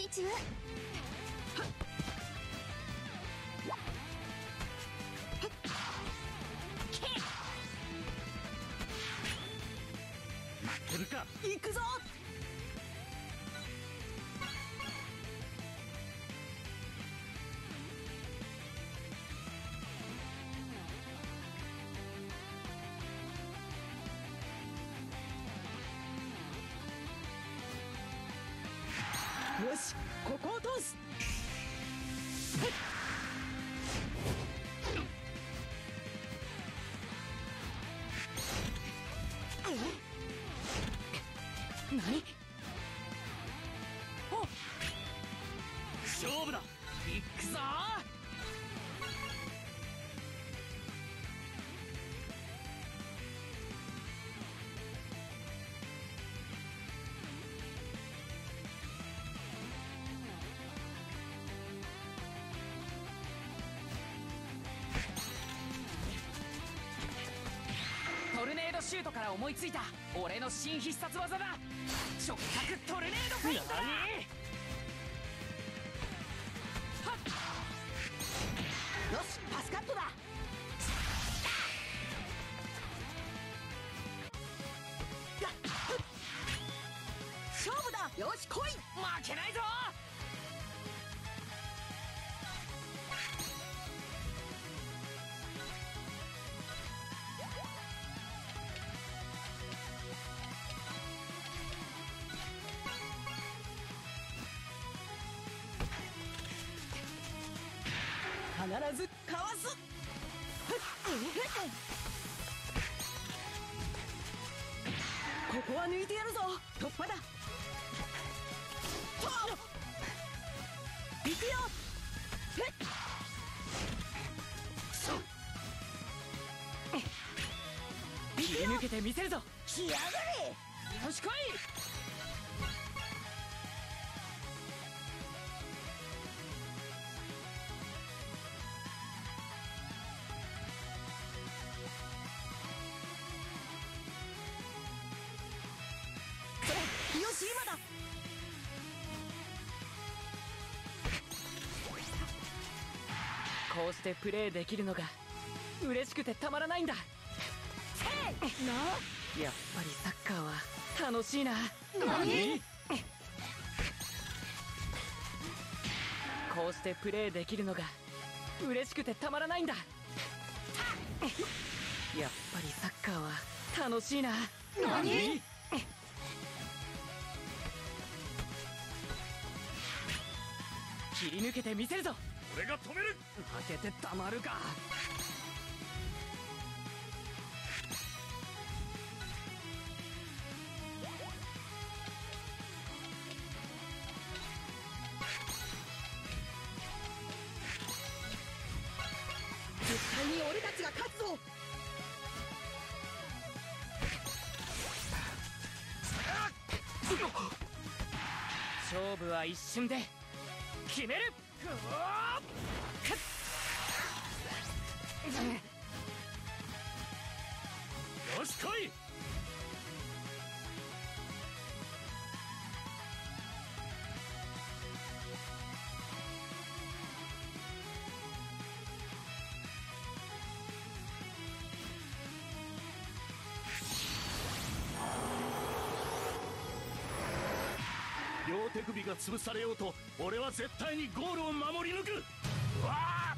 にちは。シュートから思いついた俺の新必殺技だ。直角トルネードフェイントだ。必ずかわす。ここは抜いてやるぞ。突破だ。と行くよ。切り抜けてみせるぞ。来やがれ。よし来いプレーできるのが嬉しくてたまらないんだ。な？やっぱりサッカーは楽しいな。何？こうしてプレーできるのが嬉しくてたまらないんだ。やっぱりサッカーは楽しいな。何？切り抜けてみせるぞ俺が止める。負けてたまるか。絶対に俺たちが勝つぞ。勝負は一瞬で決めるよし来い。潰されようと俺は絶対にゴールを守り抜く。わあ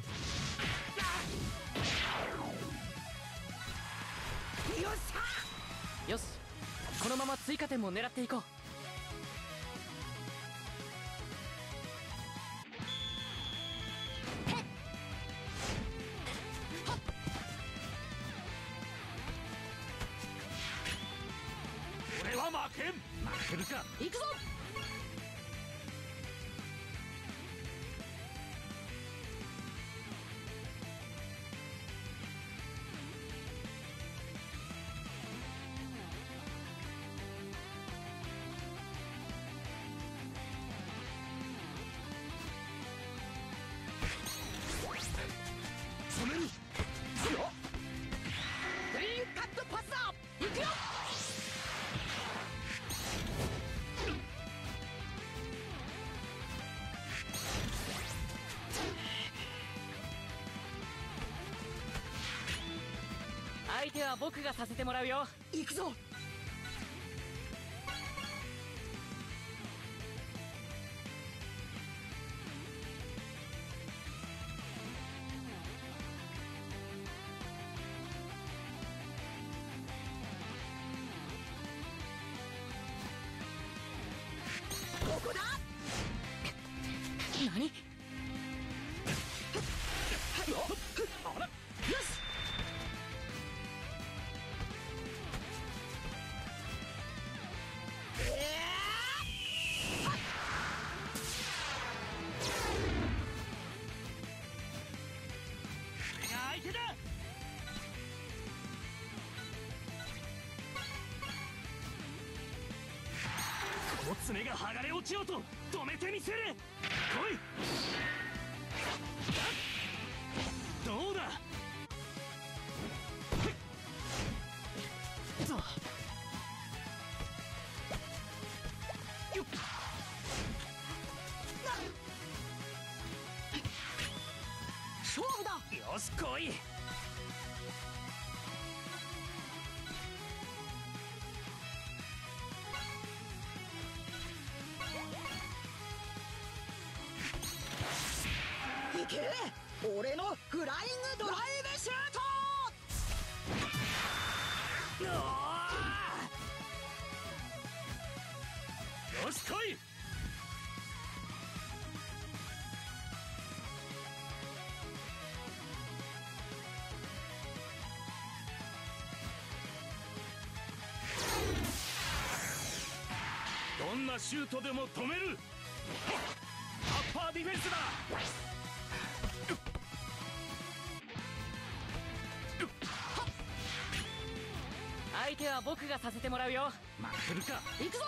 よっしゃよしこのまま追加点も狙っていこう。は僕がさせてもらうよ。行くぞ。ちようと止めてみせる！俺のフライングドライブシュートーよし来いどんなシュートでも止めるアッパーディフェンスだ相手は僕がさせてもらうよ。負けるか。行くぞ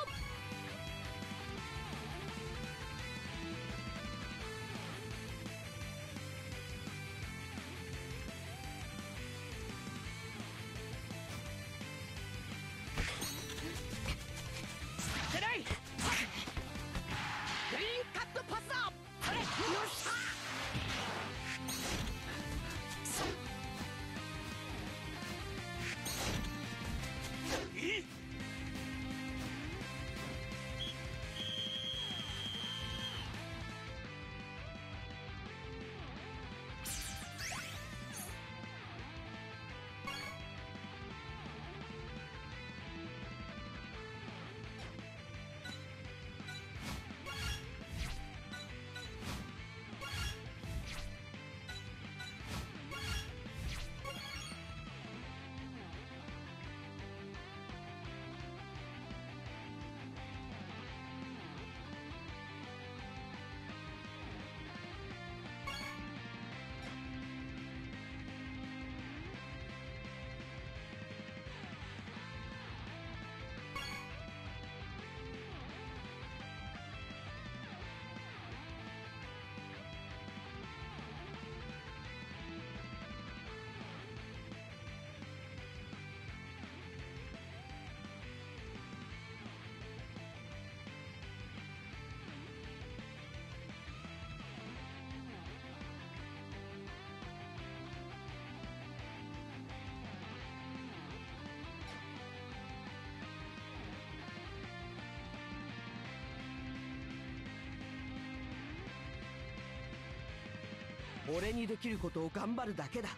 俺にできることを頑張るだけだ。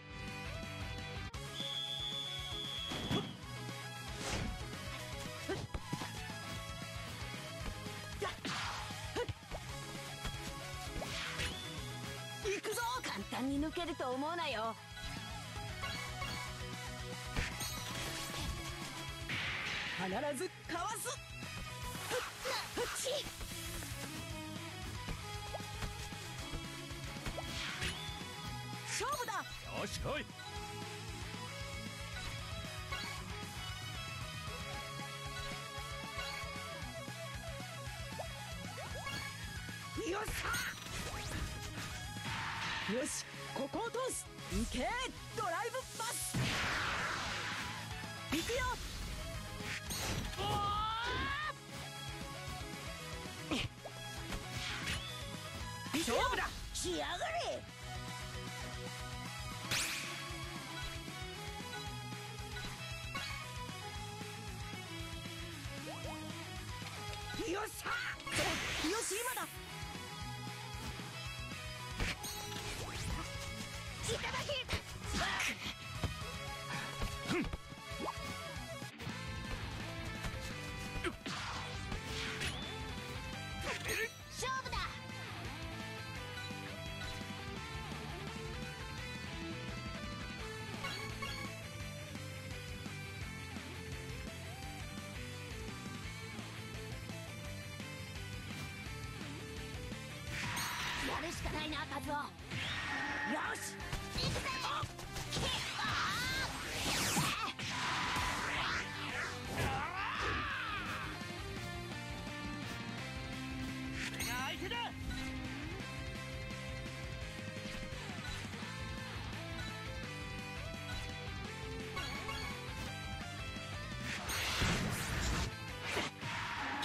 行くぞ簡単に抜けると思うなよ。けドライブパス行くよ勝負だ仕上がれよっしゃよし今だ相手だ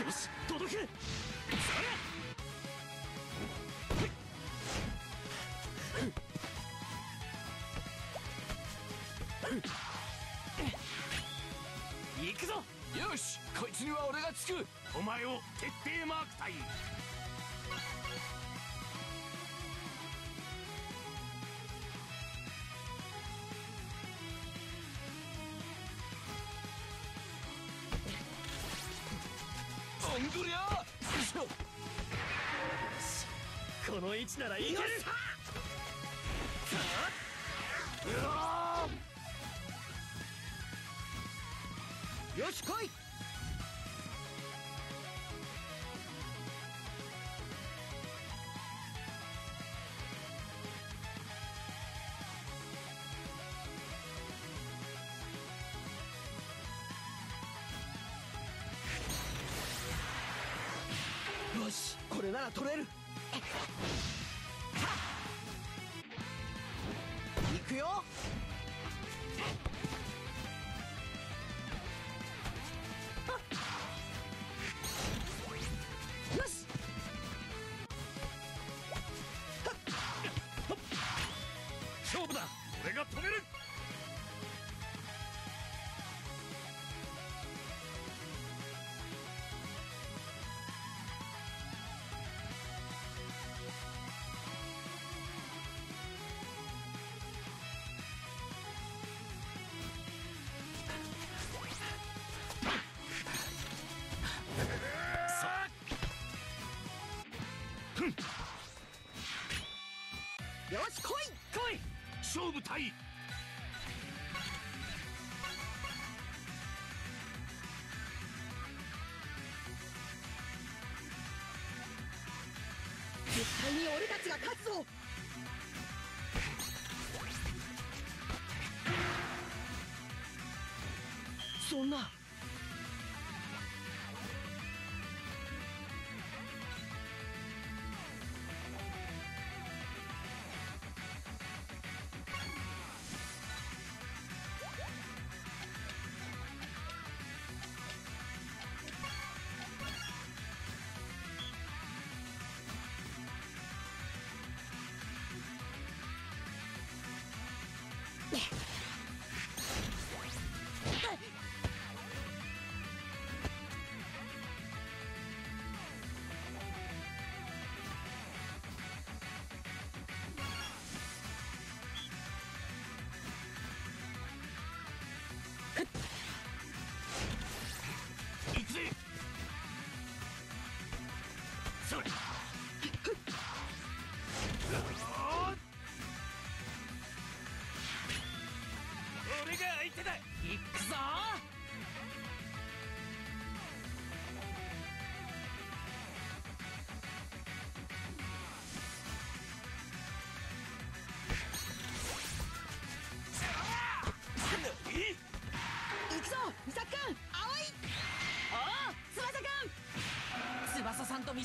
よし届け。行くぞ。よしこいつには俺がつく。お前を徹底マーク隊この位置ならいける。よし来い。俺が止める。勝負隊。絶対に俺たちが勝つぞ。そんな。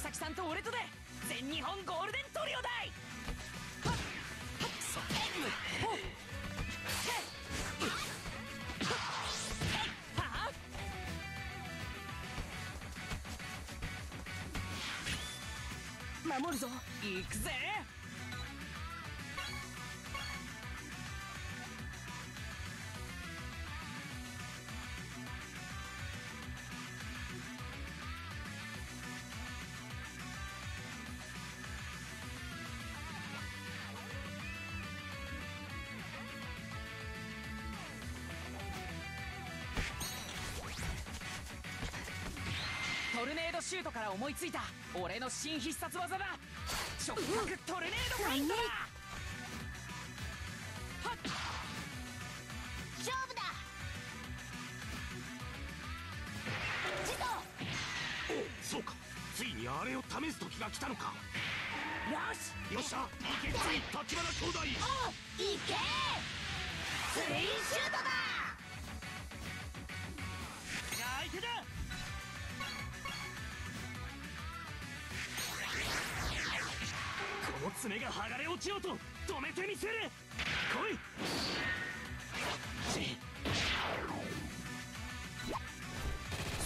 崎さんと俺とで全日本ゴールデントリオだい!守るぞ行くぜ!シュートから思いついた。俺の新必殺技だ。直角トルネードファイントだ。勝負だ。ジそうか。ついにあれを試す時が来たのか。よし。よっしゃ。い。けつい立花兄弟。いけ。ツインシュートだ落ちようと止めてみせる。来い。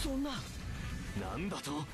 そんな。なんだと？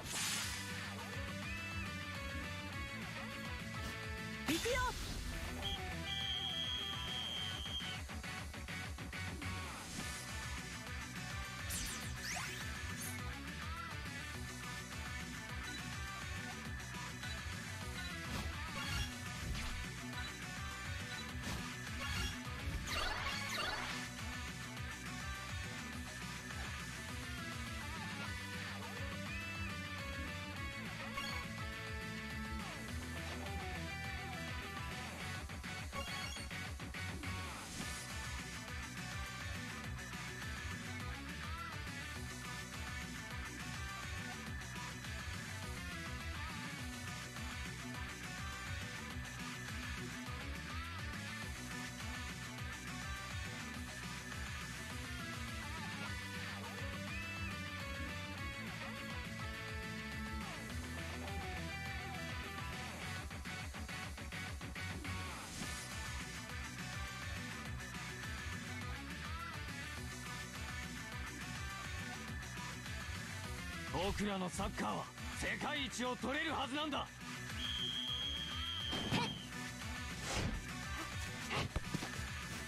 僕らのサッカーは世界一を取れるはずなんだ。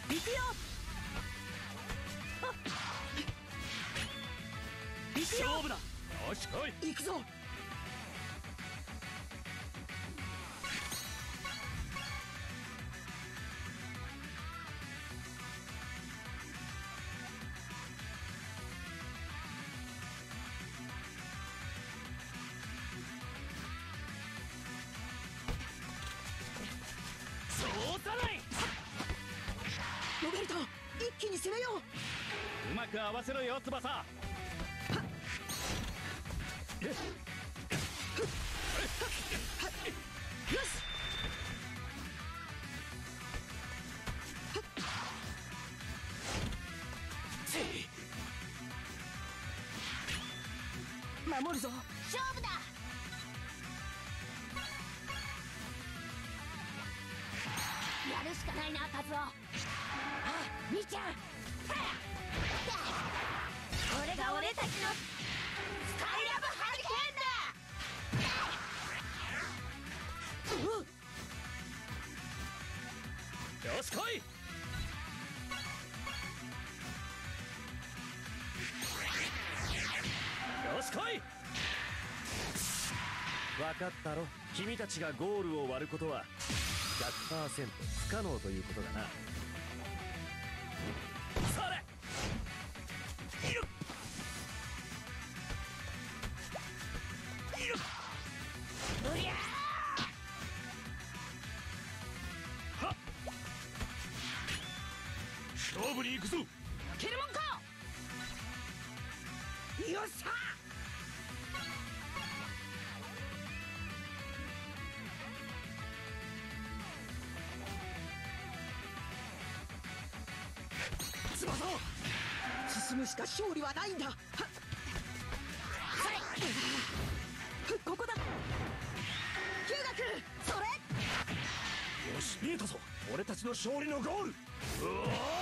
行くよ。行くよ勝負だよし来い。行くぞ気に攻めよう。うまく合わせろよ翼。兄ちゃんこれが俺たちのスカイラブハリケーンだよし来いよし来い分かったろ君たちがゴールを割ることは100%不可能ということだなに行くぞ。負けるもんか！よっしゃ！翼進むしか勝利はないんだ！ここだ！それ！よし見えたぞ。俺たちの勝利のゴール！うお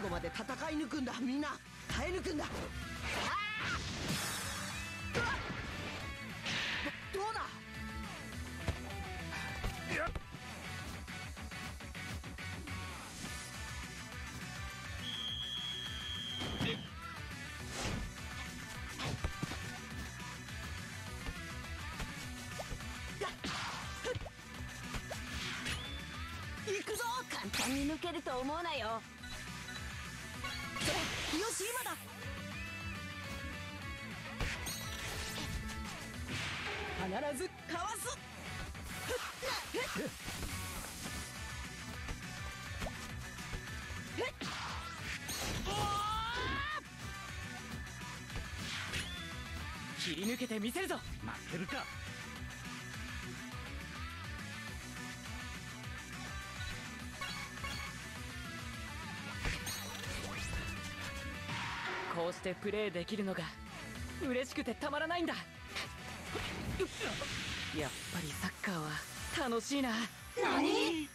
最後まで戦い抜くんだみんな耐え抜くんだずかわす。切り抜けてみせるぞ。待ってるか。こうしてプレーできるのが嬉しくてたまらないんだやっぱりサッカーは楽しいな。何？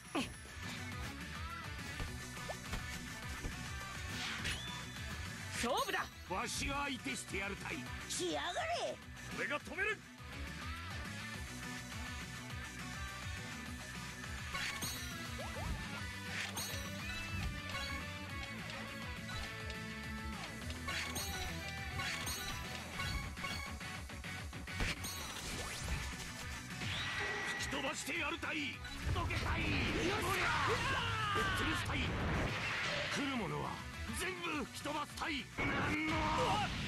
勝負だ。わしが相手してやるたい。来やがれ。俺が止めるいどけたいおりゃぶっ潰したい来るものは全部吹き飛ばしたいなんの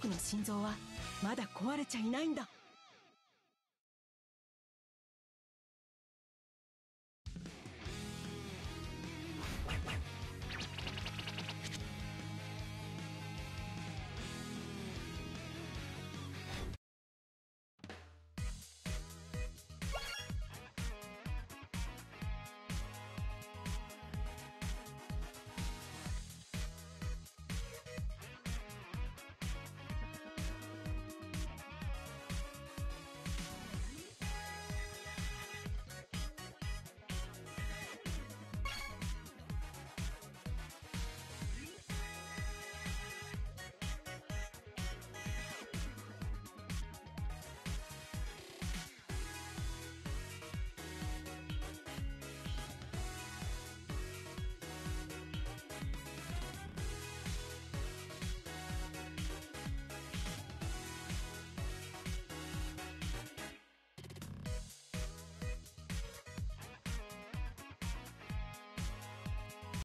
僕の心臓はまだ壊れちゃいないんだ。